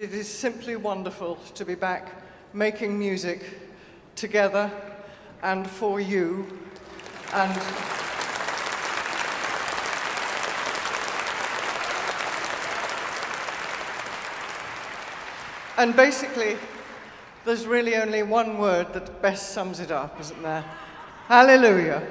It is simply wonderful to be back making music together and for you. And And basically, there's really only one word that best sums it up, isn't there? Hallelujah.